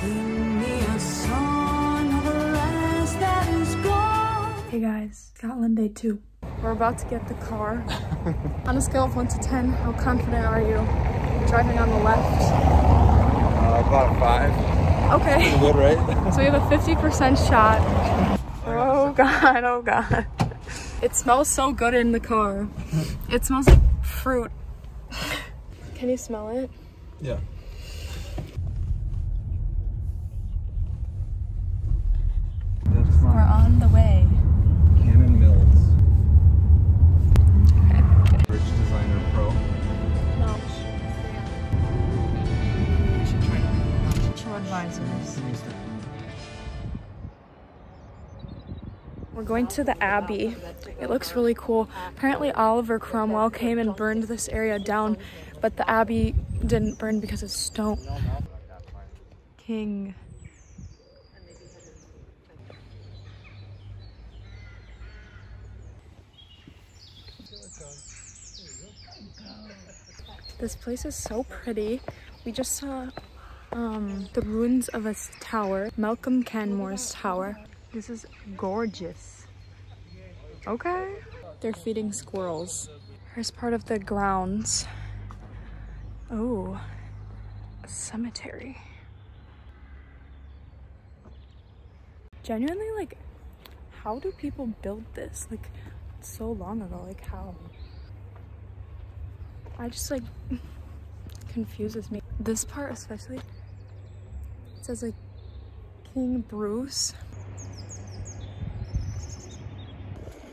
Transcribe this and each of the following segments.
Hey guys, Scotland day two. We're about to get the car. on a scale of one to 10, how confident are you driving on the left? Uh, about a five. Okay, Good, right? so we have a 50% shot. Oh God, oh God. It smells so good in the car. It smells like fruit. Can you smell it? Yeah. Going to the Abbey. It looks really cool. Apparently Oliver Cromwell came and burned this area down, but the Abbey didn't burn because of stone. King. This place is so pretty. We just saw um, the ruins of a tower, Malcolm Canmore's tower. This is gorgeous. Okay. They're feeding squirrels. Here's part of the grounds. Oh, a cemetery. Genuinely, like, how do people build this? Like, so long ago. Like, how? I just like confuses me. This part especially it says like King Bruce.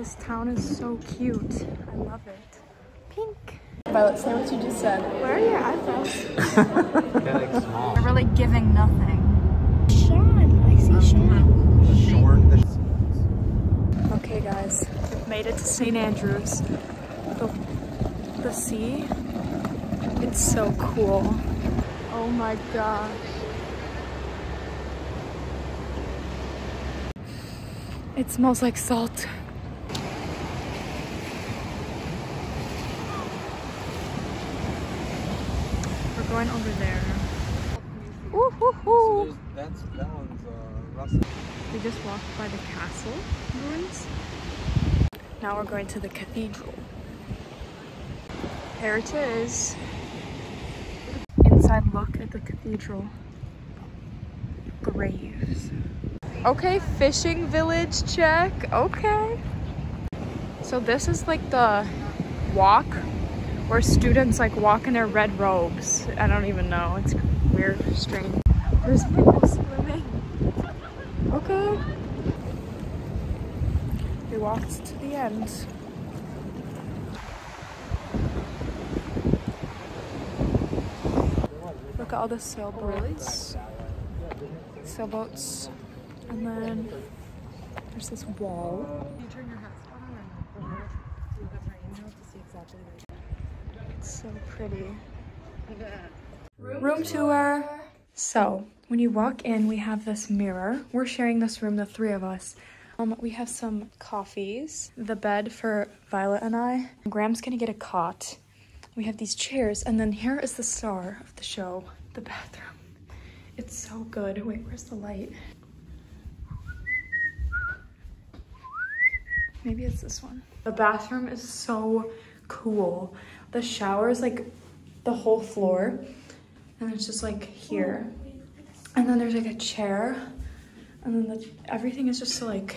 This town is so cute. I love it. Pink. Violet, say what you just said. Where are your eyebrows? Yeah, like small. They're really giving nothing. Sean, I see Sean. Shorn the Okay guys, we've made it to St. Andrews. The, the sea, it's so cool. Oh my gosh. It smells like salt. We're over there. Ooh, hoo, hoo. That's that one's uh, Russell. We just walked by the castle ruins. Now we're going to the cathedral. There it is. Inside look at the cathedral. Graves. Okay, fishing village check. Okay. So this is like the walk where students like walk in their red robes. I don't even know. It's weird, strange. There's people swimming. Okay. We walked to the end. Look at all the sailboats. Sailboats. And then there's this wall. It's so pretty. Room tour. So, when you walk in, we have this mirror. We're sharing this room, the three of us. Um, we have some coffees, the bed for Violet and I. Graham's gonna get a cot. We have these chairs, and then here is the star of the show, the bathroom. It's so good. Wait, where's the light? Maybe it's this one. The bathroom is so cool. The shower is like the whole floor, and it's just like here. And then there's like a chair, and then the, everything is just like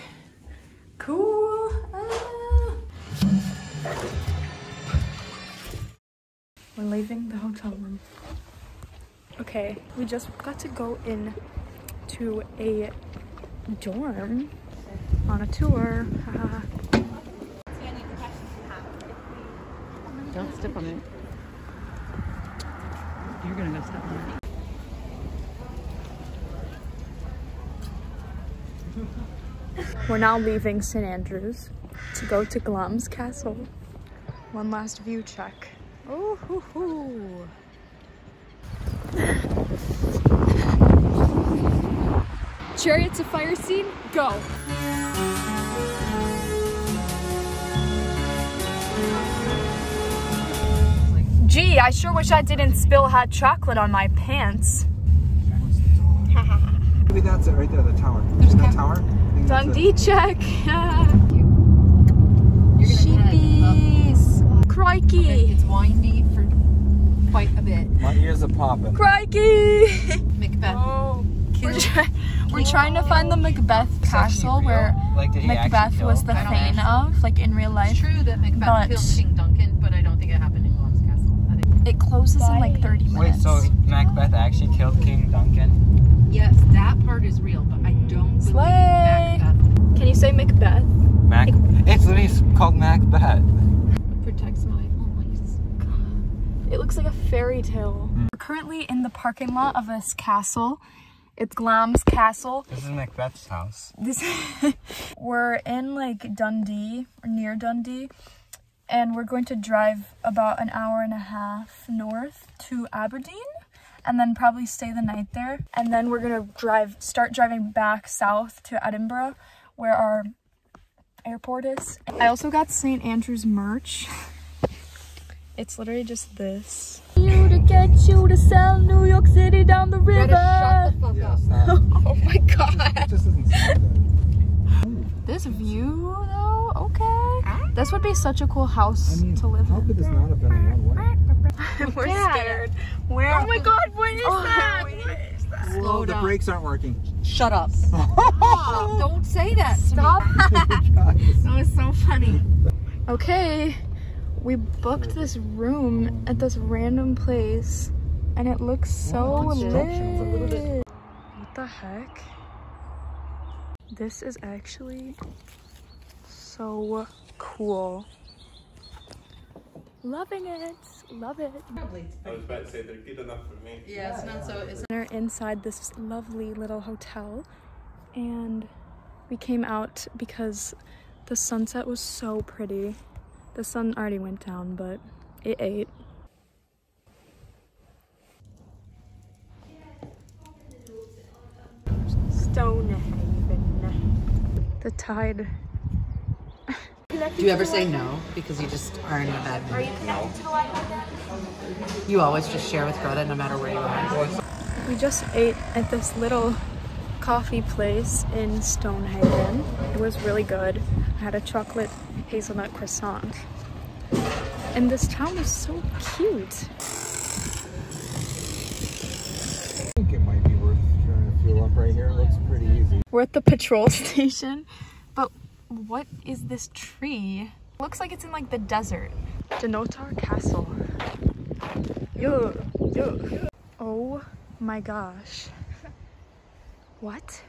cool. Ah. We're leaving the hotel room. Okay, we just got to go in to a dorm on a tour. Haha. Don't step on it. You're gonna go step on it. We're now leaving St. Andrews to go to Glamis Castle. One last view check. Oh, hoo, hoo. Chariots of Fire scene, go. Gee, I sure wish I didn't spill hot chocolate on my pants. Maybe that's it right there, the tower. There's that tower? I think that's it. Dundee check. You're gonna. Sheepies. Crikey. It's windy for quite a bit. My ears are popping. Crikey. Macbeth. Oh. We're, try- we're trying to find the Macbeth castle where Like, Macbeth was the him? thane of, like in real life. It's true that Macbeth But- killed King Duncan, but I don't think it happened in Glamis Castle. I think It closes in like 30 minutes. Wait, so Macbeth actually killed King Duncan? yes, that part is real, but I don't believe Slay. Macbeth Can you say Macbeth? Mac. It's literally called Macbeth. protects my only. It looks like a fairy tale. We're currently in the parking lot of this castle. It's Glamis castle. This is Macbeth's house. This we're in like Dundee or near Dundee and we're going to drive about an hour and a half north to Aberdeen and then probably stay the night there and then we're going to drive start driving back south to Edinburgh where our airport is. I also got St. Andrew's merch. It's literally just this. You to get you to sell New York City down the river. Shut the fuck Yes, up. that. Oh my god. It just doesn't sound This view, though, okay. This would be such a cool house I mean, to live How in. could this not have been in one way? We're scared. Where? Oh my god, what is oh, that? Slow Oh, the brakes aren't working. Shut up. Stop. Don't say that. Stop. That was so funny. Okay, we booked this room at this random place, and it looks so Wow, lit. construction's a little bit- What the heck? This is actually so cool. Loving it. Love it. I was about to say they're good enough for me. Yeah, it's not so. It's We're inside this lovely little hotel and we came out because the sunset was so pretty. The sun already went down, but it ate. Stonehaven. The tide. Do you ever say no because you just are in a bad mood? You always just share with Greta no matter where you are. We just ate at this little coffee place in Stonehaven. It was really good. I had a chocolate hazelnut croissant. And this town is so cute. Think it might be worth trying to fuel up right here. It looks pretty easy. We're at the patrol station, but what is this tree? Looks like it's in like the desert. Dunnottar Castle. Yo, yo. Oh my gosh. What?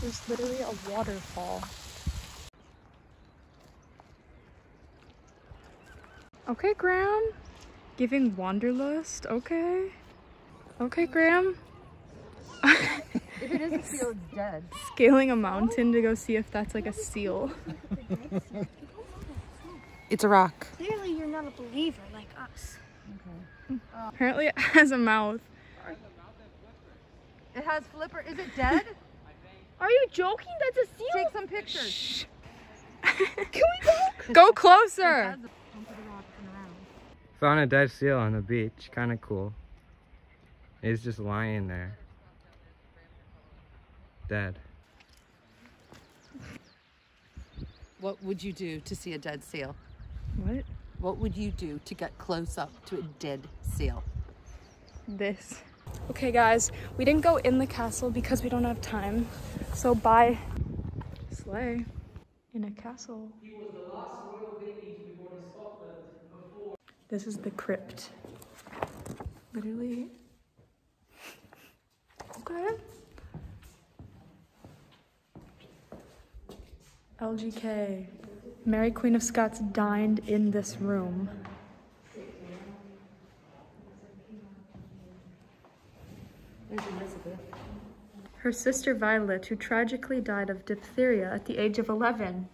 There's literally a waterfall. Okay, Graham. Giving wanderlust. Okay. Okay, Graham. If it isn't seal, it's dead. Scaling a mountain to go see if that's like a seal. It's a rock. Clearly, you're not a believer like us. Apparently, it has a mouth. It has flipper. Is it dead? Are you joking? That's a seal. Take some pictures. Shh. Can we go? Go closer. Found a dead seal on the beach. Kind of cool. It's just lying there. Dead. What would you do to see a dead seal? What? What would you do to get close up to a dead seal? This. Okay, guys, we didn't go in the castle because we don't have time. So bye. Slay. In a castle. This is the crypt. Literally. Okay. LGK. Mary Queen of Scots dined in this room. Her sister Violet, who tragically died of diphtheria at the age of 11.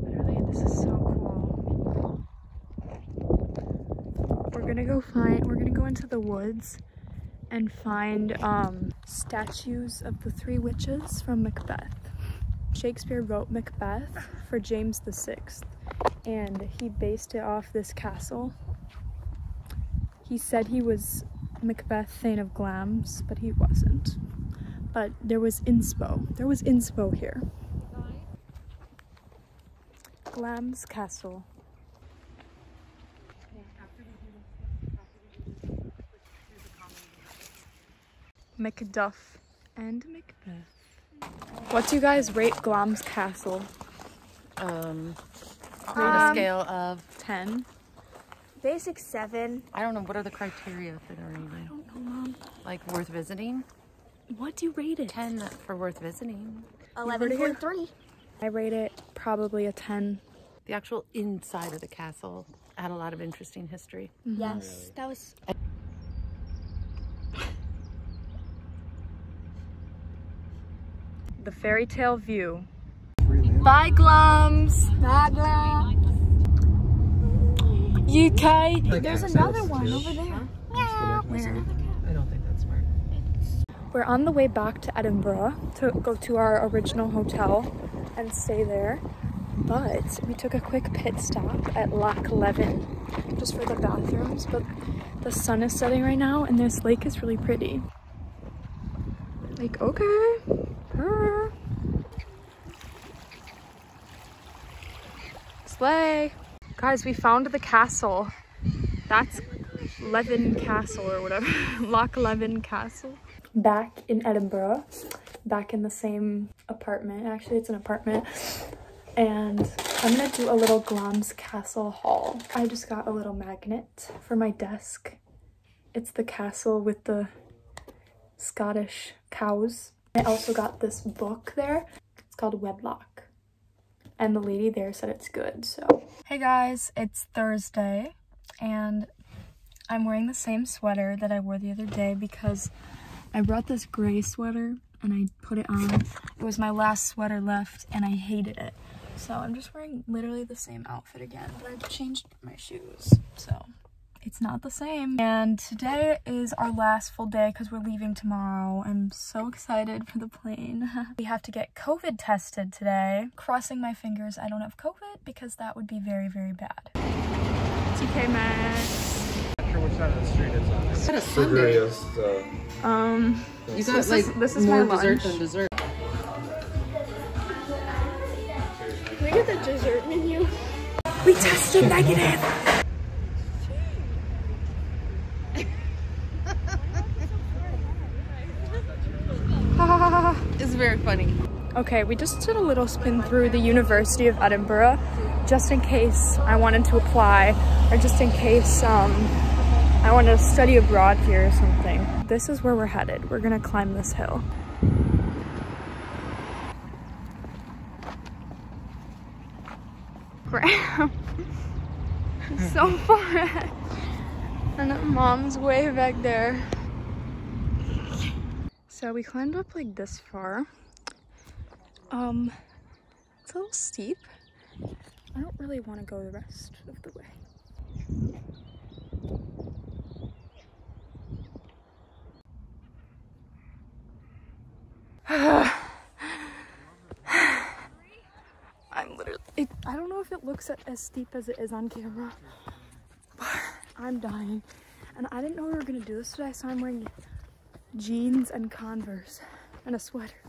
Literally, this is so cool. We're gonna go find, we're gonna go into the woods and find um, statues of the three witches from Macbeth. Shakespeare wrote Macbeth for James VI. and he based it off this castle. He said he was Macbeth, Thane of Glamis, but he wasn't. But there was inspo. There was inspo here. Glamis Castle. Macduff and Macbeth. What do you guys rate Glamis Castle? Um, on a scale of 10. Basic seven. I don't know what are the criteria for the rating. I don't know, Mom. Like worth visiting? What do you rate it? Ten for worth visiting. Eleven point three. I rate it probably a 10. The actual inside of the castle had a lot of interesting history. Yes, that was The fairy tale view. Bye, Glamis! UK! There's another one over there. I don't think that's smart. We're on the way back to Edinburgh to go to our original hotel and stay there. But we took a quick pit stop at Loch Leven just for the bathrooms. But the sun is setting right now and this lake is really pretty. Like, okay. Slay. Guys, we found the castle. That's Leven Castle or whatever. Loch Leven Castle. Back in Edinburgh, back in the same apartment. Actually, it's an apartment. And I'm gonna do a little Glamis Castle haul. I just got a little magnet for my desk. It's the castle with the Scottish cows. I also got this book there. It's called Wedlock. And the lady there said it's good, so. Hey guys, it's Thursday and I'm wearing the same sweater that I wore the other day because I brought this gray sweater and I put it on. It was my last sweater left and I hated it. So I'm just wearing literally the same outfit again, but I've changed my shoes. So it's not the same. And today is our last full day because we're leaving tomorrow. I'm so excited for the plane. we have to get COVID tested today. Crossing my fingers I don't have COVID because that would be very, very bad. TK Maxx. Not sure which side of the street it's on. Is that a Sunday? Um, You got This like is- this is more my dessert lunch. than dessert. Can we at the dessert menu. we tested negative. It's very funny. Okay, we just did a little spin through the University of Edinburgh just in case I wanted to apply or just in case um, I wanted to study abroad here or something. This is where we're headed. We're gonna climb this hill. Graham. so far ahead. And mom's way back there. So we climbed up like this far. Um, it's a little steep. I don't really want to go the rest of the way. I'm literally, it, I don't know if it looks as steep as it is on camera, but I'm dying. And I didn't know we were gonna do this today, so I'm wearing jeans and Converse and a sweater.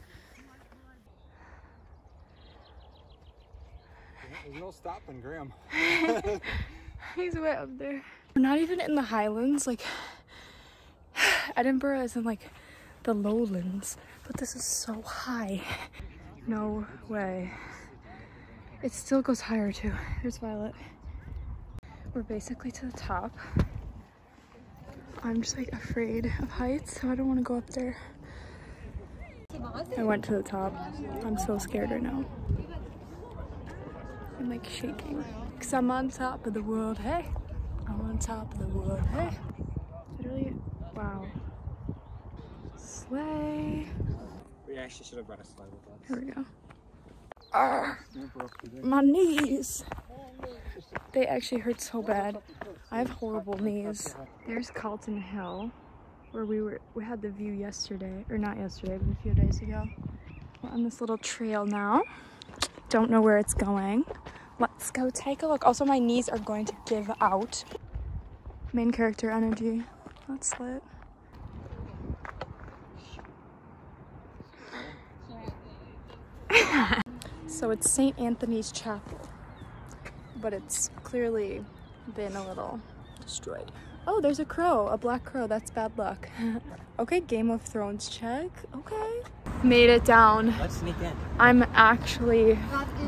No stopping, Graham. He's way up there. We're not even in the highlands. Like, Edinburgh is in like the lowlands, but this is so high. No way. It still goes higher too. There's Violet. We're basically to the top. I'm just like afraid of heights, so I don't want to go up there. I went to the top. I'm so scared right now. I'm like shaking. Cause I'm on top of the world, hey. I'm on top of the world, hey. Literally, wow. Slay. We actually should have brought a sled with us. Here we go. Arr, my knees. They actually hurt so bad. I have horrible knees. There's Calton Hill, where we were. We had the view yesterday, or not yesterday, but a few days ago. We're on this little trail now. Don't know where it's going. Let's go take a look. Also, my knees are going to give out. Main character energy. That's lit. so it's St. Anthony's Chapel, but it's clearly been a little destroyed. Oh, there's a crow, a black crow. That's bad luck. okay, Game of Thrones check. Okay. Made it down. Let's sneak in. I'm actually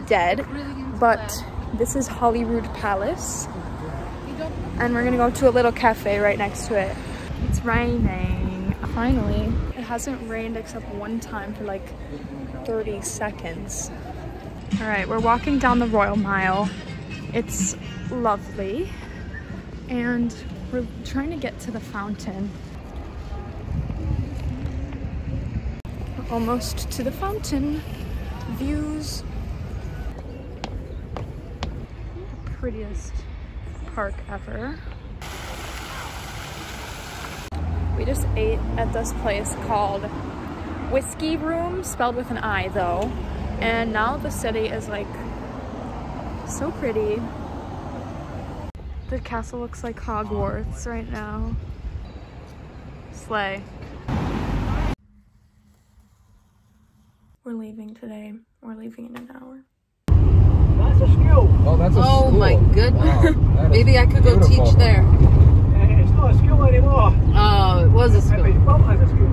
dead, but this is Holyrood Palace. And we're gonna go to a little cafe right next to it. It's raining. Finally. It hasn't rained except one time for like 30 seconds. All right, we're walking down the Royal Mile. It's lovely. And we're trying to get to the fountain. Almost to the fountain. Views. The prettiest park ever. We just ate at this place called Whiski Room, spelled with an I though. And now the city is like so pretty. The castle looks like Hogwarts right now. Slay. We're leaving today. We're leaving in an hour. That's a school. Oh, that's a Oh school. my goodness. Wow, Maybe I could go teach there. Uh, it's not a school anymore. Oh, it was a It school. was built as a school.